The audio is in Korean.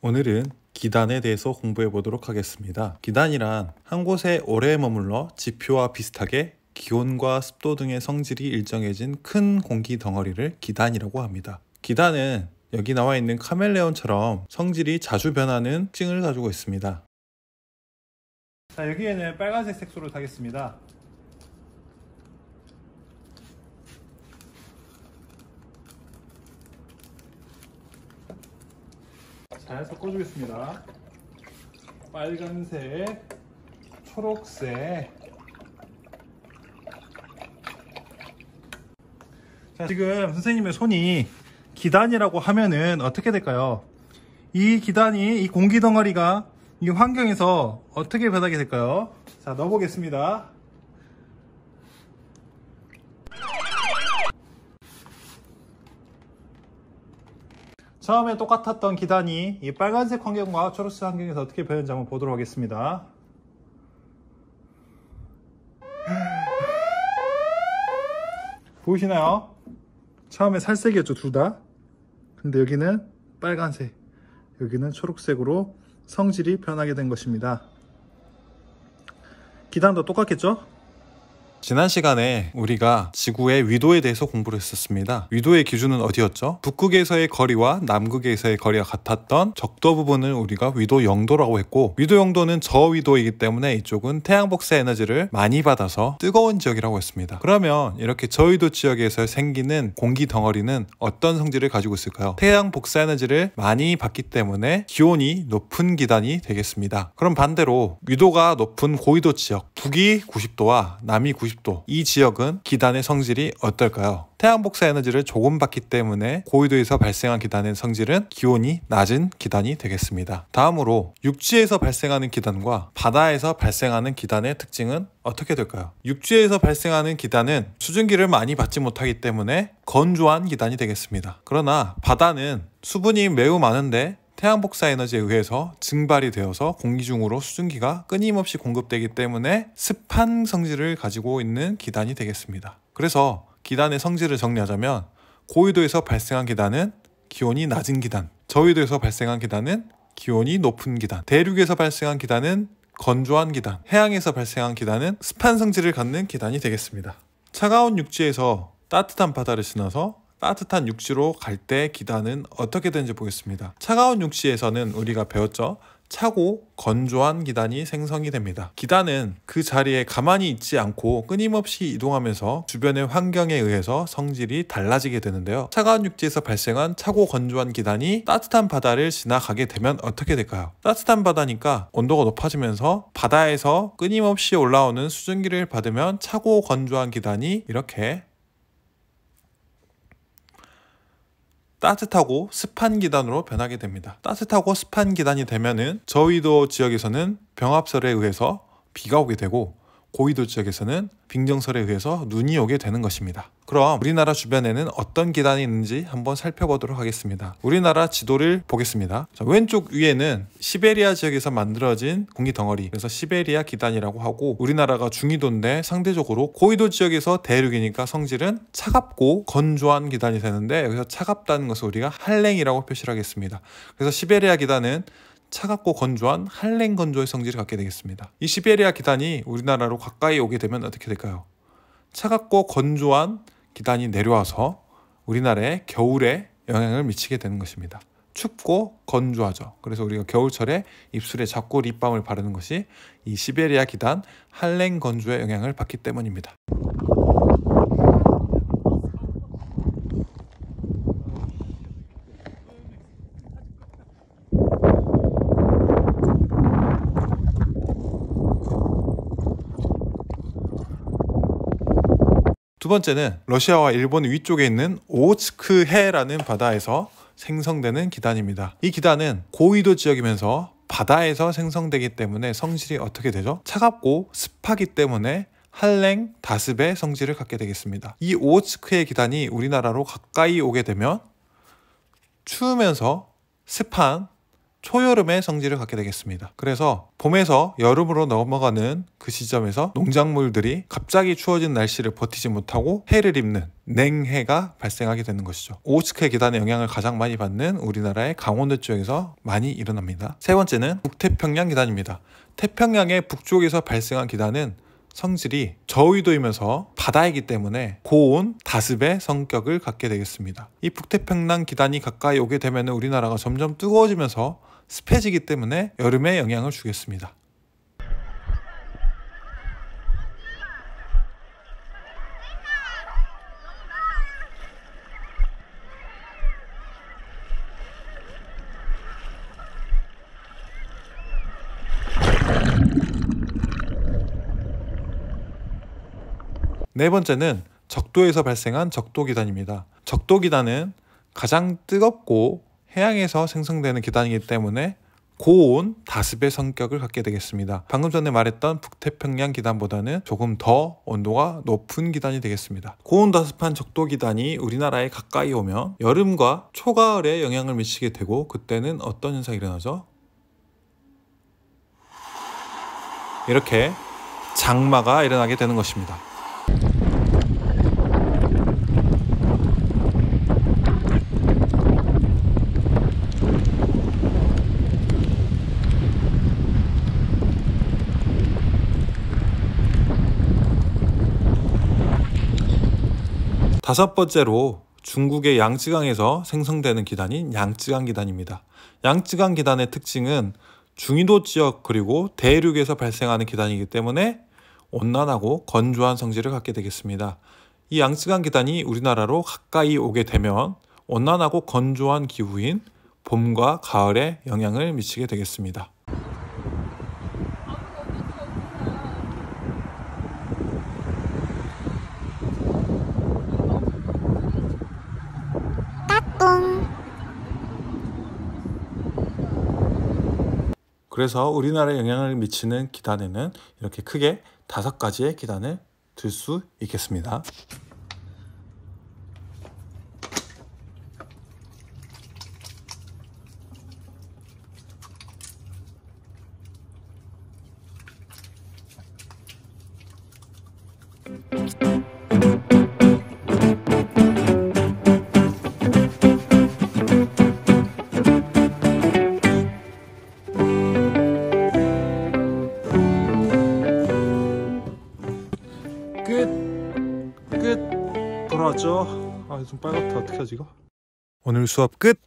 오늘은 기단에 대해서 공부해 보도록 하겠습니다. 기단이란 한 곳에 오래 머물러 지표와 비슷하게 기온과 습도 등의 성질이 일정해진 큰 공기 덩어리를 기단이라고 합니다. 기단은 여기 나와 있는 카멜레온처럼 성질이 자주 변하는 특징을 가지고 있습니다. 자, 여기에는 빨간색 색소를 타겠습니다. 잘 섞어주겠습니다. 빨간색, 초록색. 자, 지금 선생님의 손이 기단이라고 하면은 어떻게 될까요? 이 기단이, 이 공기 덩어리가 이 환경에서 어떻게 변하게 될까요? 자, 넣어보겠습니다. 처음에 똑같았던 기단이 이 빨간색 환경과 초록색 환경에서 어떻게 변했는지 한번 보도록 하겠습니다. 보이시나요? 처음에 살색이었죠, 둘 다. 근데 여기는 빨간색, 여기는 초록색으로 성질이 변하게 된 것입니다. 기단도 똑같겠죠? 지난 시간에 우리가 지구의 위도에 대해서 공부를 했었습니다. 위도의 기준은 어디였죠? 북극에서의 거리와 남극에서의 거리가 같았던 적도 부분을 우리가 위도 영도라고 했고 위도 영도는 저위도이기 때문에 이쪽은 태양 복사 에너지를 많이 받아서 뜨거운 지역이라고 했습니다. 그러면 이렇게 저위도 지역에서 생기는 공기 덩어리는 어떤 성질을 가지고 있을까요? 태양 복사 에너지를 많이 받기 때문에 기온이 높은 기단이 되겠습니다. 그럼 반대로 위도가 높은 고위도 지역 북이 90도와 남이 90도 90도. 이 지역은 기단의 성질이 어떨까요? 태양 복사 에너지를 조금 받기 때문에 고위도에서 발생한 기단의 성질은 기온이 낮은 기단이 되겠습니다. 다음으로 육지에서 발생하는 기단과 바다에서 발생하는 기단의 특징은 어떻게 될까요? 육지에서 발생하는 기단은 수증기를 많이 받지 못하기 때문에 건조한 기단이 되겠습니다. 그러나 바다는 수분이 매우 많은데 태양 복사 에너지에 의해서 증발이 되어서 공기 중으로 수증기가 끊임없이 공급되기 때문에 습한 성질을 가지고 있는 기단이 되겠습니다. 그래서 기단의 성질을 정리하자면 고위도에서 발생한 기단은 기온이 낮은 기단, 저위도에서 발생한 기단은 기온이 높은 기단, 대륙에서 발생한 기단은 건조한 기단, 해양에서 발생한 기단은 습한 성질을 갖는 기단이 되겠습니다. 차가운 육지에서 따뜻한 바다를 지나서 따뜻한 육지로 갈 때 기단은 어떻게 되는지 보겠습니다. 차가운 육지에서는 우리가 배웠죠. 차고 건조한 기단이 생성이 됩니다. 기단은 그 자리에 가만히 있지 않고 끊임없이 이동하면서 주변의 환경에 의해서 성질이 달라지게 되는데요. 차가운 육지에서 발생한 차고 건조한 기단이 따뜻한 바다를 지나가게 되면 어떻게 될까요? 따뜻한 바다니까 온도가 높아지면서 바다에서 끊임없이 올라오는 수증기를 받으면 차고 건조한 기단이 이렇게 따뜻하고 습한 기단으로 변하게 됩니다. 따뜻하고 습한 기단이 되면은 저위도 지역에서는 병합설에 의해서 비가 오게 되고 고위도 지역에서는 빙정설에 의해서 눈이 오게 되는 것입니다. 그럼 우리나라 주변에는 어떤 기단이 있는지 한번 살펴보도록 하겠습니다. 우리나라 지도를 보겠습니다. 자, 왼쪽 위에는 시베리아 지역에서 만들어진 공기 덩어리 그래서 시베리아 기단이라고 하고 우리나라가 중위도인데 상대적으로 고위도 지역에서 대륙이니까 성질은 차갑고 건조한 기단이 되는데 여기서 차갑다는 것을 우리가 한랭이라고 표시를 하겠습니다. 그래서 시베리아 기단은 차갑고 건조한 한랭 건조의 성질을 갖게 되겠습니다. 이 시베리아 기단이 우리나라로 가까이 오게 되면 어떻게 될까요? 차갑고 건조한 기단이 내려와서 우리나라의 겨울에 영향을 미치게 되는 것입니다. 춥고 건조하죠. 그래서 우리가 겨울철에 입술에 자꾸 립밤을 바르는 것이 이 시베리아 기단 한랭 건조의 영향을 받기 때문입니다. 두 번째는 러시아와 일본 위쪽에 있는 오츠크해라는 바다에서 생성되는 기단입니다. 이 기단은 고위도 지역이면서 바다에서 생성되기 때문에 성질이 어떻게 되죠? 차갑고 습하기 때문에 한랭, 다습의 성질을 갖게 되겠습니다. 이 오츠크해 기단이 우리나라로 가까이 오게 되면 추우면서 습한 초여름의 성질을 갖게 되겠습니다. 그래서 봄에서 여름으로 넘어가는 그 시점에서 농작물들이 갑자기 추워진 날씨를 버티지 못하고 해를 입는 냉해가 발생하게 되는 것이죠. 오츠크의 기단의 영향을 가장 많이 받는 우리나라의 강원도 지역에서 많이 일어납니다. 세 번째는 북태평양 기단입니다. 태평양의 북쪽에서 발생한 기단은 성질이 저위도이면서 바다이기 때문에 고온 다습의 성격을 갖게 되겠습니다. 이 북태평양 기단이 가까이 오게 되면 우리나라가 점점 뜨거워지면서 습해지기 때문에 여름에 영향을 주겠습니다. 네 번째는 적도에서 발생한 적도기단입니다. 적도기단은 가장 뜨겁고 해양에서 생성되는 기단이기 때문에 고온 다습의 성격을 갖게 되겠습니다. 방금 전에 말했던 북태평양 기단보다는 조금 더 온도가 높은 기단이 되겠습니다. 고온 다습한 적도 기단이 우리나라에 가까이 오면 여름과 초가을에 영향을 미치게 되고 그때는 어떤 현상이 일어나죠? 이렇게 장마가 일어나게 되는 것입니다. 다섯 번째로 중국의 양쯔강에서 생성되는 기단인 양쯔강 기단입니다. 양쯔강 기단의 특징은 중위도 지역 그리고 대륙에서 발생하는 기단이기 때문에 온난하고 건조한 성질을 갖게 되겠습니다. 이 양쯔강 기단이 우리나라로 가까이 오게 되면 온난하고 건조한 기후인 봄과 가을에 영향을 미치게 되겠습니다. 그래서 우리나라에 영향을 미치는 기단에는 이렇게 크게 다섯 가지의 기단을 들 수 있겠습니다. 끝! 끝! 돌아왔죠? 아, 좀 빨갛다. 어떻게 하지, 이거? 오늘 수업 끝!